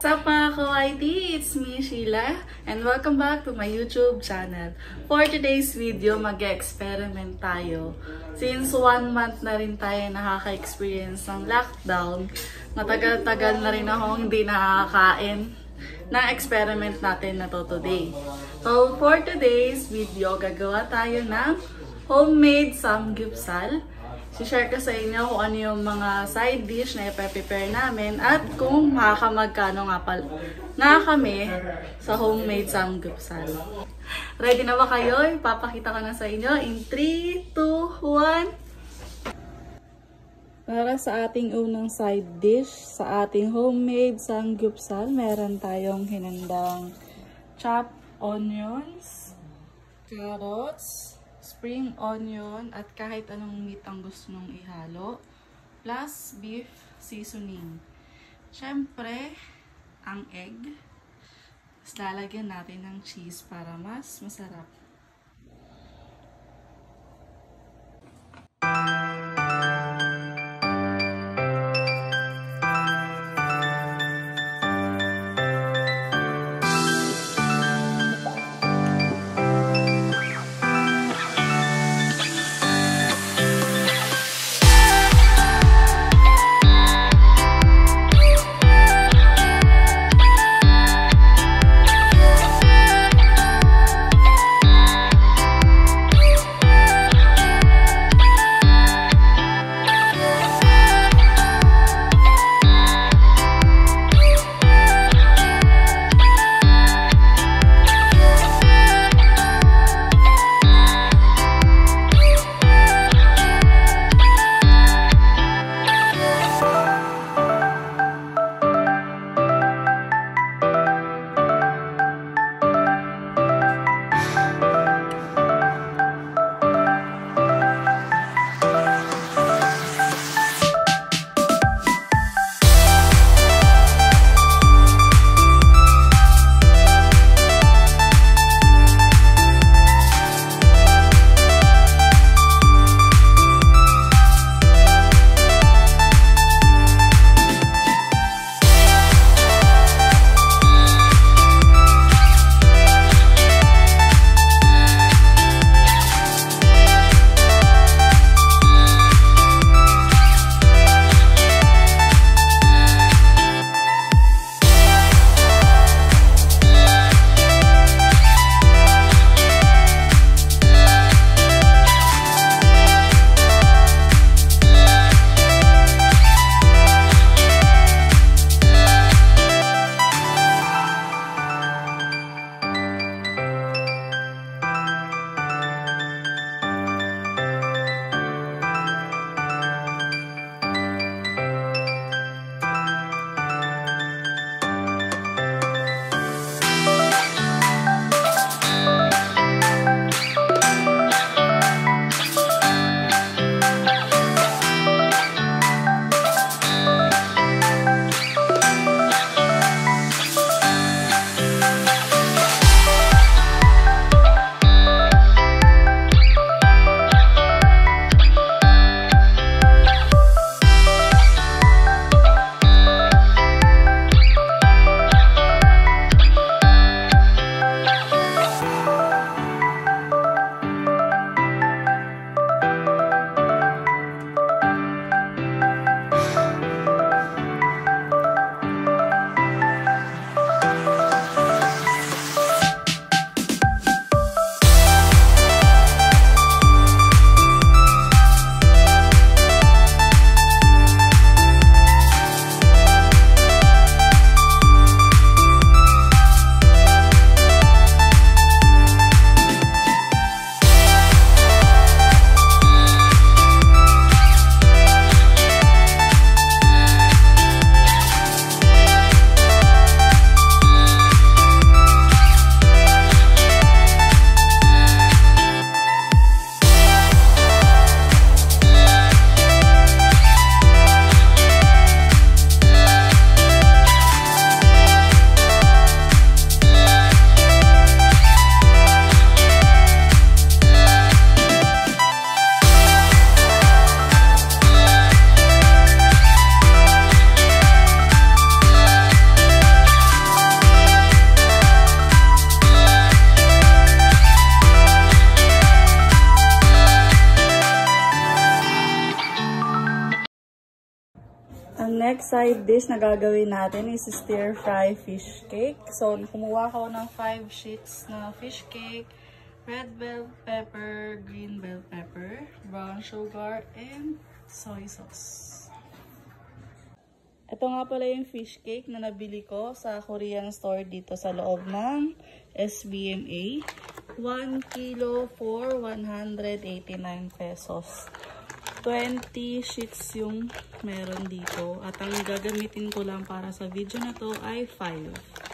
What's up mga ka-YT? It's me, Sheila, and welcome back to my YouTube channel. For today's video, mag-experiment tayo. Since one month na rin tayo nakaka-experience ng lockdown, matagal-tagal na rin ako hindi nakakain ng experiment natin na to today. So, for today's video, gagawa tayo ng homemade samgyupsal. Si-share ko sa inyo kung ano yung mga side dish na ipe-prepare namin at kung makakamagkano nga pala nga kami sa homemade samgyeopsal. Ready na ba kayo? Ipapakita ko na sa inyo in 3, 2, 1. Para sa ating unang side dish, sa ating homemade samgyeopsal, meron tayong hinandang chopped onions, carrots, spring onion, at kahit anong meat ang gusto mong ihalo, plus beef seasoning. Siyempre, ang egg. Tapos lalagyan natin ng cheese para mas masarap. Side dish na gagawin natin is stir fry fish cake. So, kumuha ko ng 5 sheets na fish cake, red bell pepper, green bell pepper, brown sugar, and soy sauce. Ito nga pala yung fish cake na nabili ko sa Korean store dito sa loob ng SBMA. 1 kilo for 189 pesos. 20 sheets yung meron dito. At ang gagamitin ko lang para sa video na to ay 5.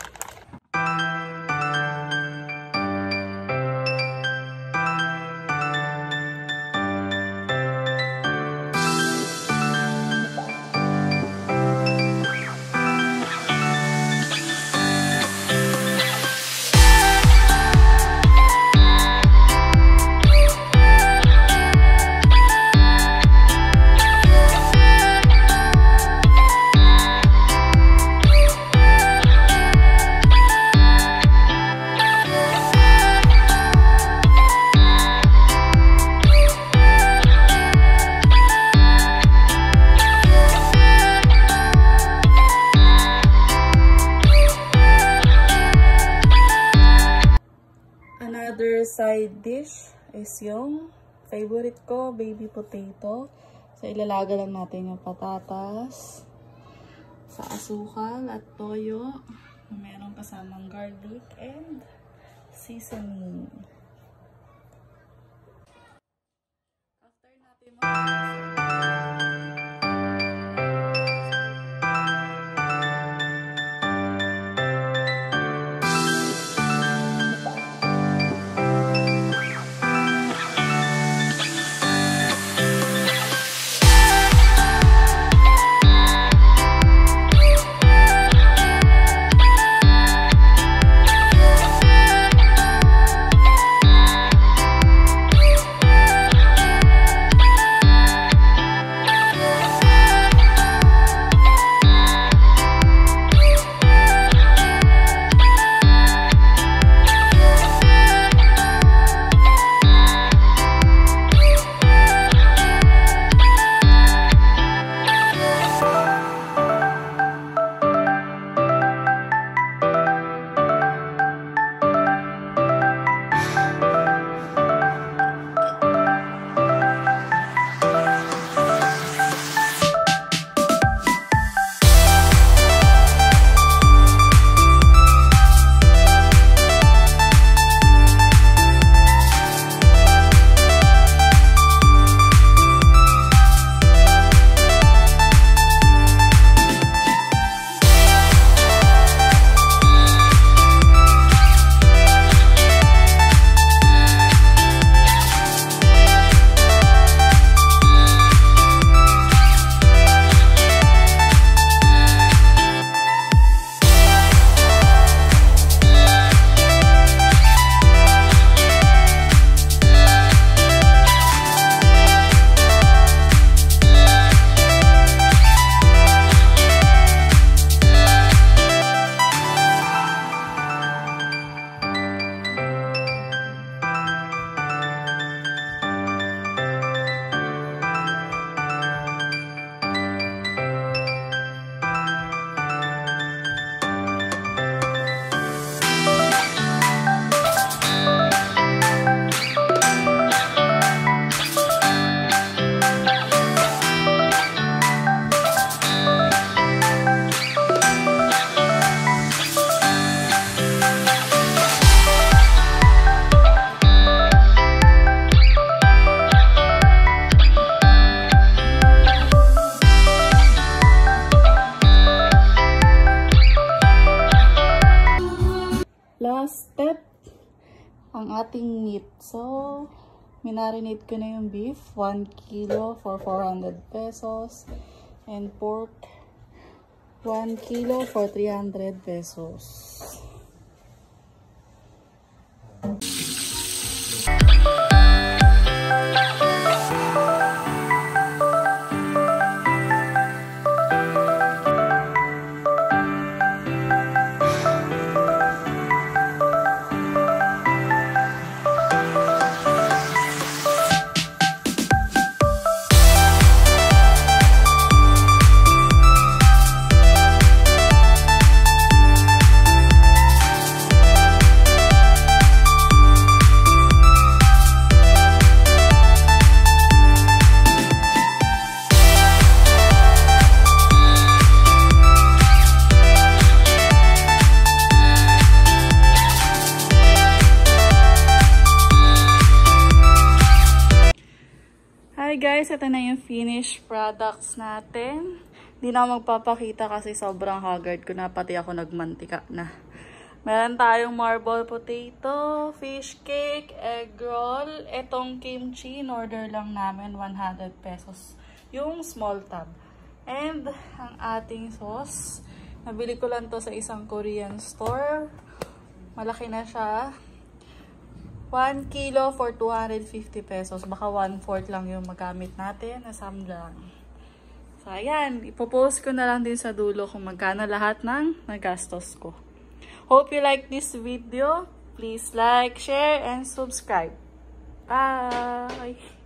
Side dish is yung favorite ko, baby potato. So, ilalaga lang natin yung patatas sa asukal at toyo. Meron kasamang garlic and seasoning. Step, ang ating meat. So, minarinate ko na yung beef. 1 kilo for 400 pesos. And pork, 1 kilo for 300 pesos. Guys, ito na yung finished products natin. Hindi na magpapakita kasi sobrang haggard ko na, pati ako nagmantika na. Meron tayong marble potato, fish cake, egg roll. Itong kimchi, in order lang namin 100 pesos. Yung small tub. And ang ating sauce, nabili ko lang to sa isang Korean store. Malaki na siya. 1 kilo for 250 pesos. Baka 1-4 lang yung magamit natin. Nasam lang. So, ayan. Ipopost ko na lang din sa dulo kung magkano lahat ng nagastos ko. Hope you like this video. Please like, share, and subscribe. Bye!